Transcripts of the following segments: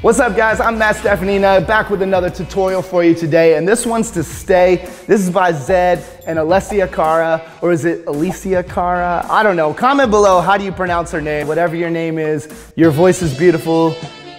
What's up guys, I'm Matt Steffanina, back with another tutorial for you today, and this one's to stay. This is by Zedd and Alessia Cara, or is it Alicia Cara? I don't know. Comment below, how do you pronounce her name? Whatever your name is, your voice is beautiful,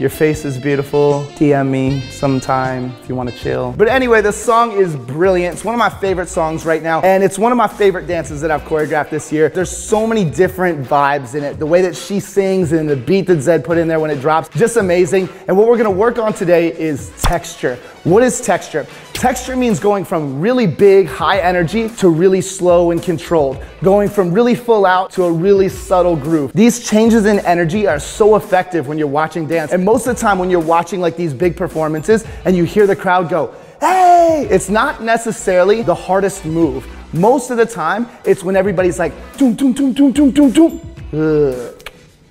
your face is beautiful. DM me sometime if you want to chill. But anyway, this song is brilliant. It's one of my favorite songs right now. And it's one of my favorite dances that I've choreographed this year. There's so many different vibes in it. The way that she sings and the beat that Zedd put in there when it drops, just amazing. And what we're gonna work on today is texture. What is texture? Texture means going from really big, high energy to really slow and controlled, going from really full out to a really subtle groove. These changes in energy are so effective when you're watching dance. And most of the time when you're watching like these big performances and you hear the crowd go, hey, it's not necessarily the hardest move. Most of the time, it's when everybody's like, doom, doom, doom, doom, doom, doom, doom. Ugh.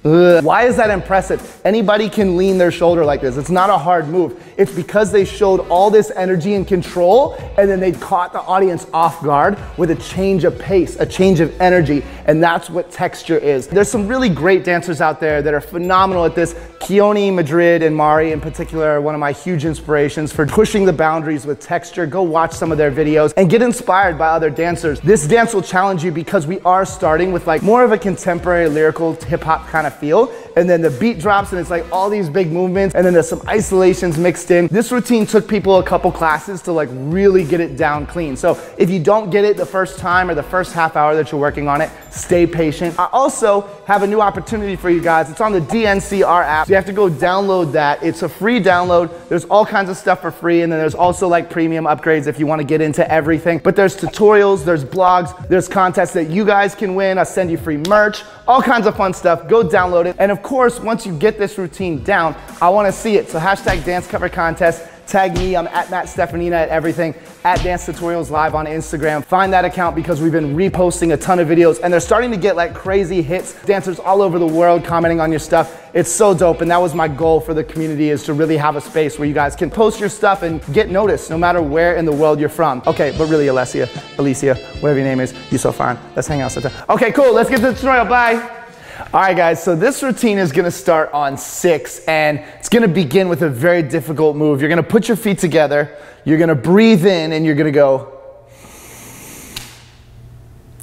Why is that impressive? Anybody can lean their shoulder like this. It's not a hard move. It's because they showed all this energy and control and then they caught the audience off guard with a change of pace, a change of energy. And that's what texture is. There's some really great dancers out there that are phenomenal at this. Keone Madrid and Mari in particular are one of my huge inspirations for pushing the boundaries with texture. Go watch some of their videos and get inspired by other dancers. This dance will challenge you because we are starting with like more of a contemporary lyrical hip hop kind of of feel. And then the beat drops and it's like all these big movements and then there's some isolations mixed in. This routine took people a couple classes to like really get it down clean. So if you don't get it the first time or the first half hour that you're working on it, stay patient. I also have a new opportunity for you guys. It's on the DNCR app. So you have to go download that. It's a free download. There's all kinds of stuff for free. And then there's also like premium upgrades if you want to get into everything. But there's tutorials, there's blogs, there's contests that you guys can win. I send you free merch, all kinds of fun stuff. Go download it. And of course, once you get this routine down, I want to see it. So hashtag dance cover contest Tag me, I'm at Matt Steffanina at everything, at Dance Tutorials Live on Instagram. Find that account because we've been reposting a ton of videos and they're starting to get like crazy hits. Dancers all over the world commenting on your stuff. It's so dope and that was my goal for the community is to really have a space where you guys can post your stuff and get noticed no matter where in the world you're from. Okay, but really Alessia, Alicia, whatever your name is, you're so fine. Let's hang out sometime. Okay, cool, let's get to the tutorial, bye. All right, guys, so this routine is gonna start on six, and it's gonna begin with a very difficult move. You're gonna put your feet together, you're gonna breathe in, and you're gonna go.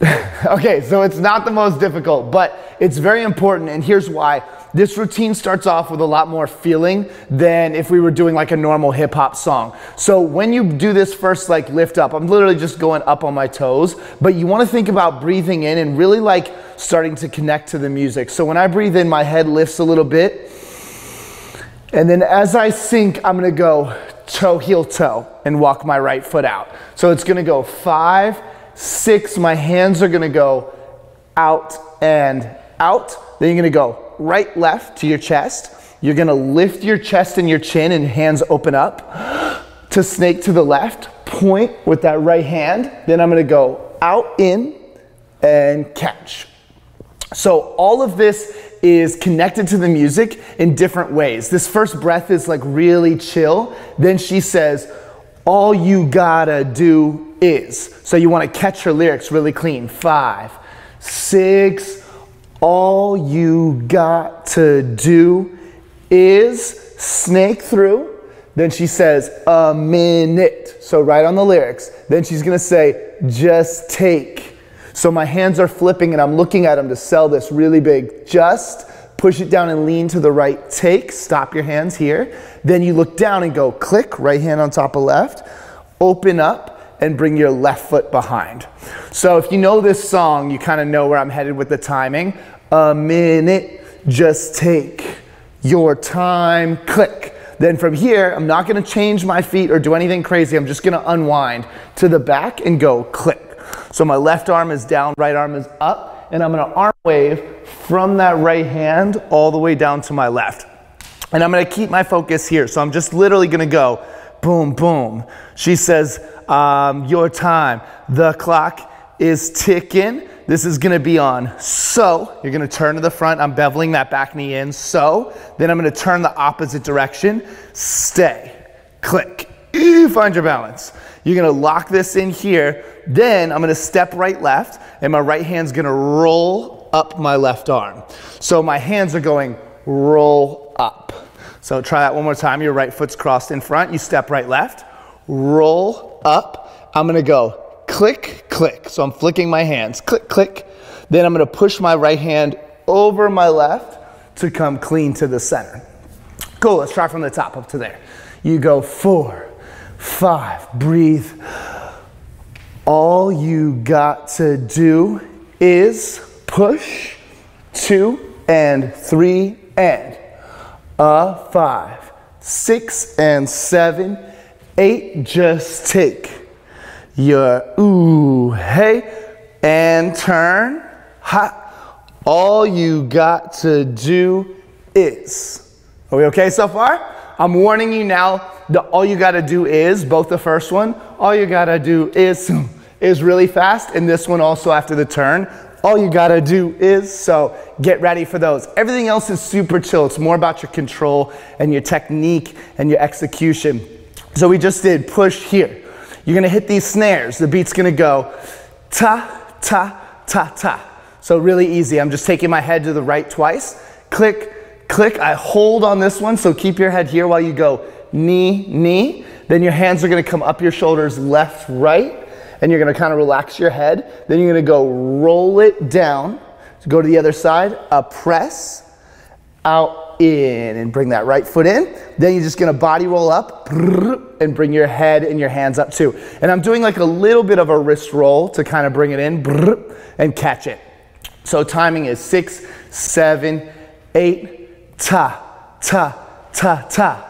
okay, so it's not the most difficult, but it's very important, and here's why. This routine starts off with a lot more feeling than if we were doing like a normal hip hop song. So when you do this first like lift up, I'm literally just going up on my toes, but you wanna think about breathing in and really like starting to connect to the music. So when I breathe in, my head lifts a little bit. And then as I sink, I'm gonna go toe, heel, toe, and walk my right foot out. So it's gonna go five, six, my hands are gonna go out and out. Then you're gonna go right, left to your chest. You're gonna lift your chest and your chin and hands open up to snake to the left, point with that right hand. Then I'm gonna go out, in, and catch. So all of this is connected to the music in different ways. This first breath is like really chill. Then she says, all you gotta do is. So you wanna catch her lyrics really clean. Five, six, all you got to do is snake through. Then she says, a minute. So right on the lyrics. Then she's gonna say, just take. So my hands are flipping and I'm looking at them to sell this really big. Just push it down and lean to the right. Take, stop your hands here. Then you look down and go click, right hand on top of left. Open up and bring your left foot behind. So if you know this song, you kind of know where I'm headed with the timing. A minute, just take your time, click. Then from here, I'm not gonna change my feet or do anything crazy. I'm just gonna unwind to the back and go click. So my left arm is down, right arm is up, and I'm gonna arm wave from that right hand all the way down to my left. And I'm gonna keep my focus here. So I'm just literally gonna go boom, boom. She says, um, your time. The clock is ticking. This is gonna be on so. You're gonna turn to the front. I'm beveling that back knee in. So. Then I'm gonna turn the opposite direction. Stay. Click. Find your balance. You're gonna lock this in here. Then I'm gonna step right left and my right hand's gonna roll up my left arm. So my hands are going roll up. So try that one more time. Your right foot's crossed in front. You step right, left, roll up. I'm gonna go click, click. So I'm flicking my hands, click, click. Then I'm gonna push my right hand over my left to come clean to the center. Cool, let's try from the top up to there. You go four, five, breathe. All you got to do is push, two and three and a five, six and seven, eight. Just take your ooh, hey, and turn, ha. All you got to do is. Are we okay so far? I'm warning you now, the all you gotta do is, both the first one, all you gotta do is, is really fast, and this one also after the turn, all you gotta do is, so get ready for those. Everything else is super chill. It's more about your control and your technique and your execution. So we just did push here. You're gonna hit these snares. The beat's gonna go ta, ta, ta, ta. So really easy. I'm just taking my head to the right twice. Click, click. I hold on this one. So keep your head here while you go knee, knee. Then your hands are gonna come up your shoulders left, right. And you're gonna kind of relax your head. Then you're gonna go roll it down. So go to the other side, a press, out, in, and bring that right foot in. Then you're just gonna body roll up and bring your head and your hands up too. And I'm doing like a little bit of a wrist roll to kind of bring it in and catch it. So timing is six, seven, eight, ta, ta, ta, ta.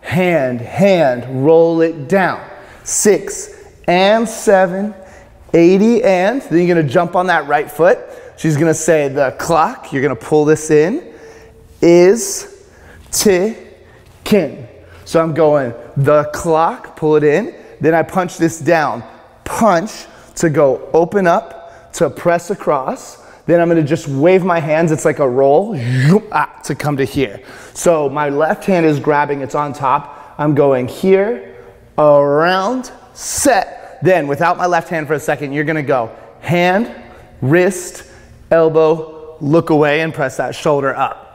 Hand, hand, roll it down. Six and seven, 80 and. Then you're gonna jump on that right foot. She's gonna say the clock, you're gonna pull this in, is ticking. So I'm going the clock, pull it in, then I punch this down. Punch to go open up, to press across, then I'm gonna just wave my hands, it's like a roll, ah, to come to here. So my left hand is grabbing, it's on top. I'm going here, around, set. Then without my left hand for a second, you're gonna go hand, wrist, elbow, look away and press that shoulder up.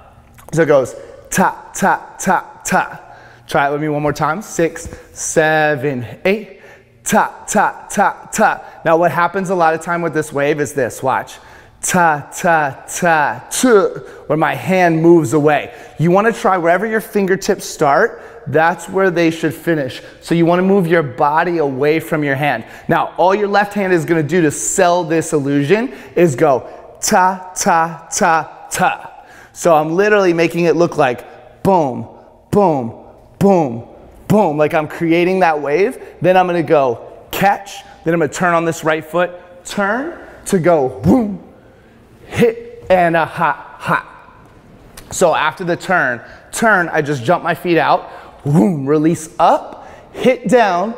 So it goes ta, ta, ta, ta. Try it with me one more time. Six, seven, eight, ta, ta, ta, ta. Now what happens a lot of time with this wave is this, watch ta, ta, ta, ta, where my hand moves away. You wanna try wherever your fingertips start, that's where they should finish. So you wanna move your body away from your hand. Now, all your left hand is gonna do to sell this illusion is go ta, ta, ta, ta. So I'm literally making it look like boom, boom, boom, boom, like I'm creating that wave. Then I'm gonna go catch, then I'm gonna turn on this right foot, turn to go boom, hit, and a hot, hot. So after the turn, turn, I just jump my feet out, boom, release up, hit down,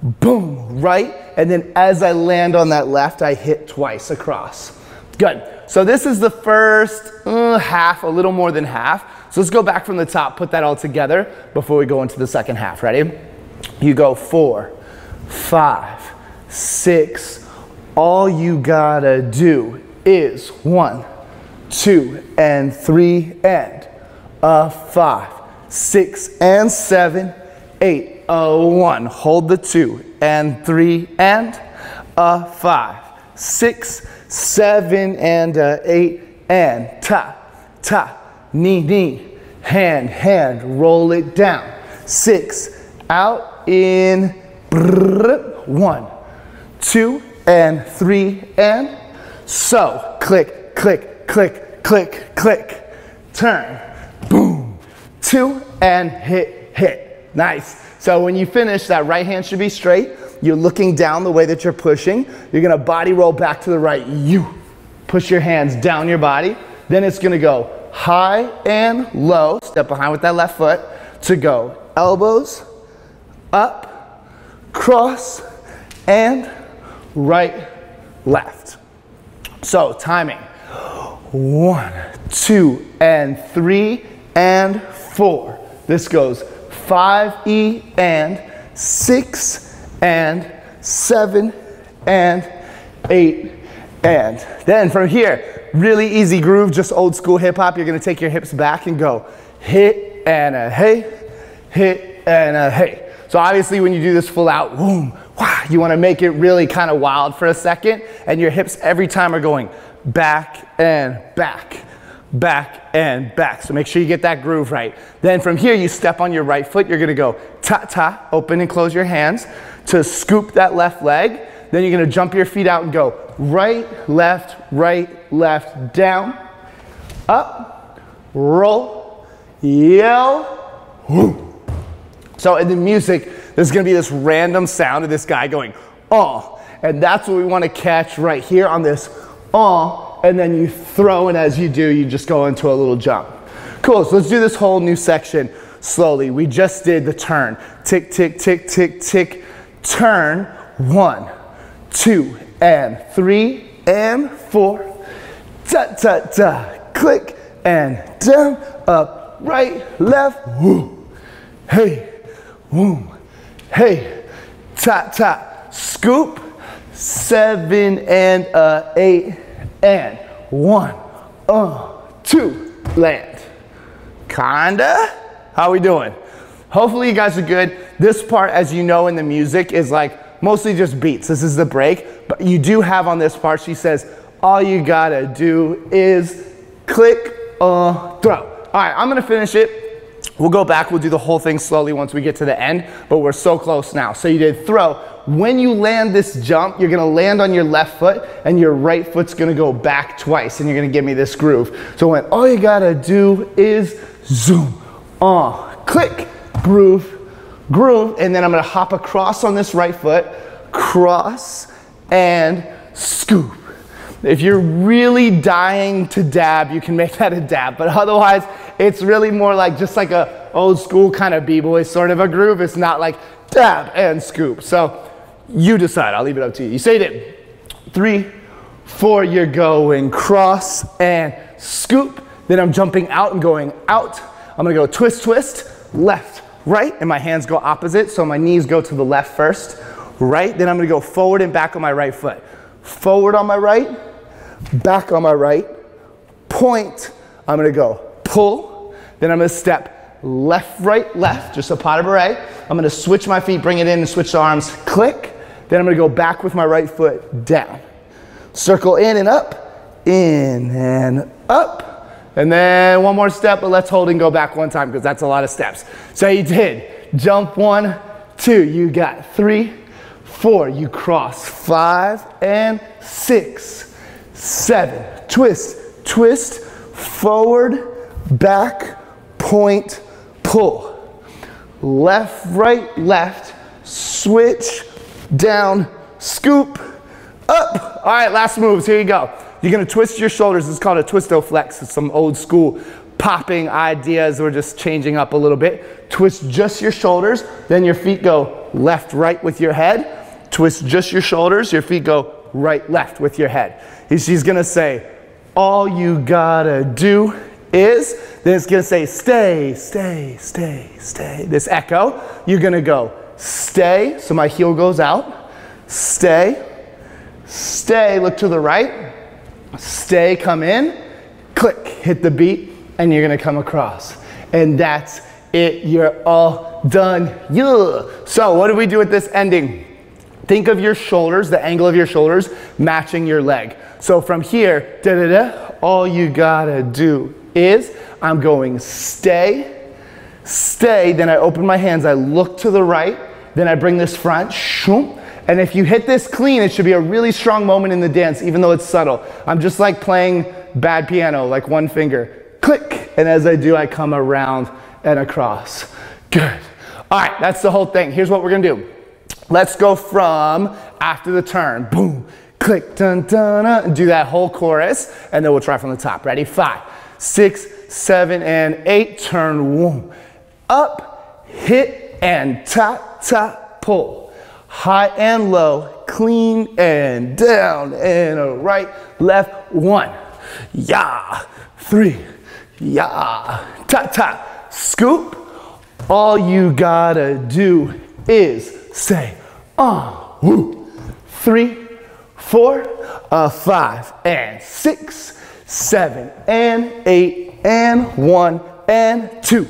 boom, right, and then as I land on that left, I hit twice across. Good. So this is the first uh, half, a little more than half. So let's go back from the top, put that all together before we go into the second half. Ready? You go four, five, six. All you gotta do is one, two, and three, and a five, six, and seven, eight, a one. Hold the two, and three, and a five, six, seven, and a eight, and ta, ta, knee, knee, hand, hand, roll it down. Six, out, in, brrr, one, two, and three, and so, click, click, click, click, click. Turn, boom, two, and hit, hit. Nice. So when you finish, that right hand should be straight. You're looking down the way that you're pushing. You're gonna body roll back to the right. You push your hands down your body. Then it's gonna go high and low. Step behind with that left foot to go elbows up, cross, and right, left. So timing. One, two, and three, and four. This goes five E and six and seven and eight and. Then from here, really easy groove, just old school hip hop. You're gonna take your hips back and go hit and a hey, hit and a hey. So obviously when you do this full out, boom, wow, you wanna make it really kind of wild for a second and your hips every time are going back and back, back and back. So make sure you get that groove right. Then from here, you step on your right foot, you're gonna go ta-ta, open and close your hands to scoop that left leg. Then you're gonna jump your feet out and go right, left, right, left, down, up, roll, yell, whoo. So in the music, there's gonna be this random sound of this guy going, oh, and that's what we wanna catch right here on this, oh, and then you throw, and as you do, you just go into a little jump. Cool, so let's do this whole new section slowly. We just did the turn. Tick, tick, tick, tick, tick, turn. One, two, and three, and four. Ta, ta, ta, click, and down, up, right, left, woo. Hey, woo. Hey, ta, ta, scoop. Seven and a eight, and one, uh, two, land. Kinda? How we doing? Hopefully you guys are good. This part, as you know in the music, is like mostly just beats. This is the break, but you do have on this part, she says, all you gotta do is click, uh, throw. All right, I'm gonna finish it. We'll go back, we'll do the whole thing slowly once we get to the end, but we're so close now. So you did throw. When you land this jump, you're gonna land on your left foot and your right foot's gonna go back twice and you're gonna give me this groove. So when all you gotta do is zoom, uh, click, groove, groove, and then I'm gonna hop across on this right foot, cross, and scoop. If you're really dying to dab, you can make that a dab, but otherwise, it's really more like just like a old school kind of b-boy sort of a groove. It's not like dab and scoop. So you decide, I'll leave it up to you. You say it, three, four, you're going cross and scoop. Then I'm jumping out and going out. I'm gonna go twist, twist, left, right, and my hands go opposite, so my knees go to the left first, right, then I'm gonna go forward and back on my right foot. Forward on my right, back on my right, point, I'm gonna go pull, then I'm gonna step left, right, left, just a pas de bourrée. I'm gonna switch my feet, bring it in and switch the arms, click, then I'm gonna go back with my right foot down. Circle in and up, in and up, and then one more step, but let's hold and go back one time because that's a lot of steps. So you did jump one, two, you got three, four, you cross five and six, seven, twist, twist, forward, back, point, pull. Left, right, left, switch, down, scoop, up. All right, last moves, here you go. You're gonna twist your shoulders. It's called a twisto flex. It's some old school popping ideas. We're just changing up a little bit. Twist just your shoulders, then your feet go left, right with your head. Twist just your shoulders, your feet go right, left with your head. She's gonna say, all you gotta do is, then it's gonna say, stay, stay, stay, stay. This echo, you're gonna go, stay, so my heel goes out, stay, stay, look to the right, stay, come in, click, hit the beat, and you're gonna come across. And that's it, you're all done. Yeah. So what do we do with this ending? Think of your shoulders, the angle of your shoulders matching your leg. So from here, da da da, all you gotta do is I'm going stay, stay, then I open my hands, I look to the right, then I bring this front, shoom, and if you hit this clean, it should be a really strong moment in the dance, even though it's subtle. I'm just like playing bad piano, like one finger, click, and as I do, I come around and across. Good. All right, that's the whole thing. Here's what we're gonna do. Let's go from after the turn, boom, click, dun, dun, dun, and do that whole chorus, and then we'll try from the top. Ready? Five, six, seven, and eight. Turn, one, up, hit, and tap, tap, pull high and low, clean and down and a right, left, one, yeah, three, yeah, tap, tap, scoop. All you gotta do is say, ah, uh, woo, three, four, uh, five, and six, seven, and eight, and one, and two.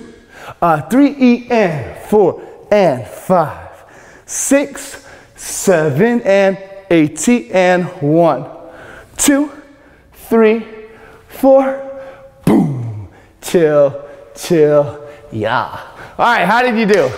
Uh, three E and four and five, six, seven and eight and one, two, three, four, boom, chill, chill, yeah. All right, how did you do?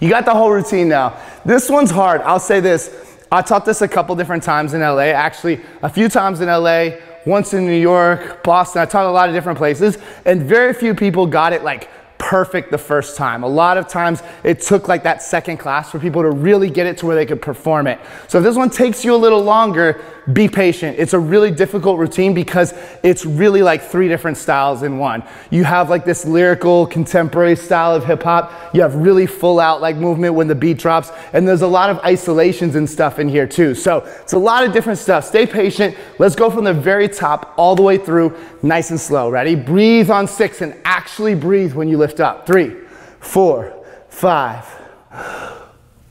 You got the whole routine now. This one's hard. I'll say this. I taught this a couple different times in LA, actually a few times in LA, once in New York, Boston. I taught a lot of different places and very few people got it like perfect the first time. A lot of times it took like that second class for people to really get it to where they could perform it. So if this one takes you a little longer, be patient. It's a really difficult routine because it's really like three different styles in one. You have like this lyrical contemporary style of hip hop. You have really full out like movement when the beat drops. And there's a lot of isolations and stuff in here too. So it's a lot of different stuff. Stay patient. Let's go from the very top all the way through nice and slow. Ready? Breathe on six and actually breathe when you lift up. Three, four, five.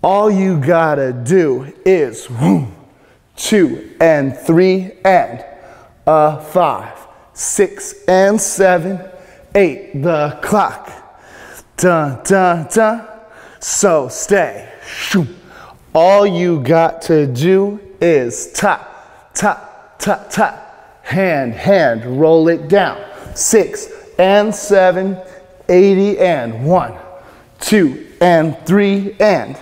All you gotta do is whoom, two and three and a five, six and seven, eight. The clock. Dun dun dun. So stay. All you got to do is tap, tap, tap, tap. Hand, hand, roll it down. Six and seven, 80 and one, two and three and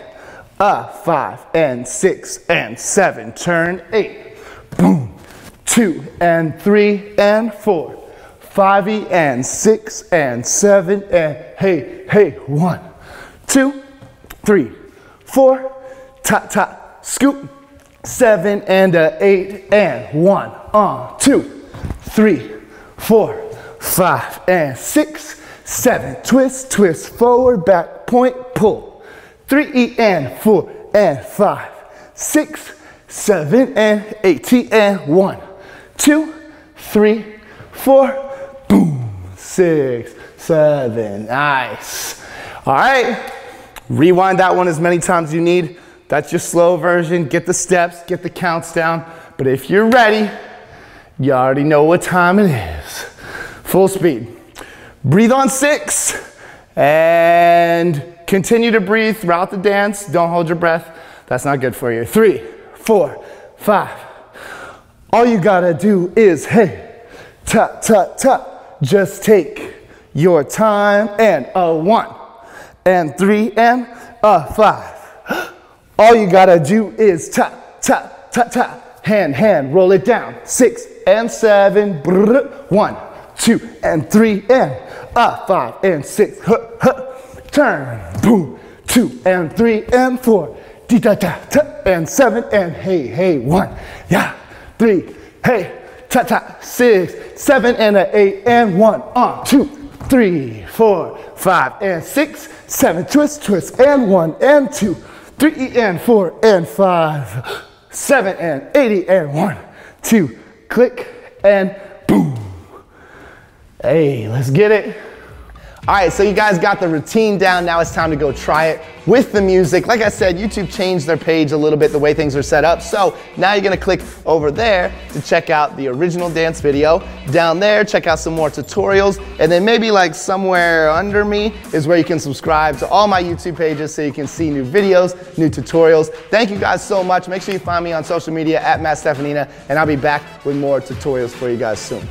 a five and six and seven, turn eight, boom, two and three and four, five and six and seven and hey, hey, one, two, three, four, ta ta, scoop, seven and a eight and one, on, two, three, four, five and six, seven, twist, twist, forward, back, point, pull. Three E and four and five, six, seven and eight T and one, two, three, four, boom, six, seven, nice. All right, rewind that one as many times as you need. That's your slow version. Get the steps, get the counts down. But if you're ready, you already know what time it is. Full speed. Breathe on six and Continue to breathe throughout the dance. Don't hold your breath. That's not good for you. Three, four, five. All you gotta do is, hey, ta, ta, ta. Just take your time and a one and three and a five. All you gotta do is ta, ta, ta, ta. Hand, hand, roll it down. Six and seven, one, two and three and a five and six. Huh, huh turn, boom, two and three and four, dee da da ta, and seven and hey, hey, one, yeah, three, hey, ta ta, six, seven and a eight and one, on, two, three, four, five and six, seven, twist, twist, and one and two, three and four and five, seven and eighty and one, two, click and boom. Hey, let's get it. All right, so you guys got the routine down. Now it's time to go try it with the music. Like I said, YouTube changed their page a little bit, the way things are set up. So now you're gonna click over there to check out the original dance video. Down there, check out some more tutorials. And then maybe like somewhere under me is where you can subscribe to all my YouTube pages so you can see new videos, new tutorials. Thank you guys so much. Make sure you find me on social media at Matt Steffanina, and I'll be back with more tutorials for you guys soon.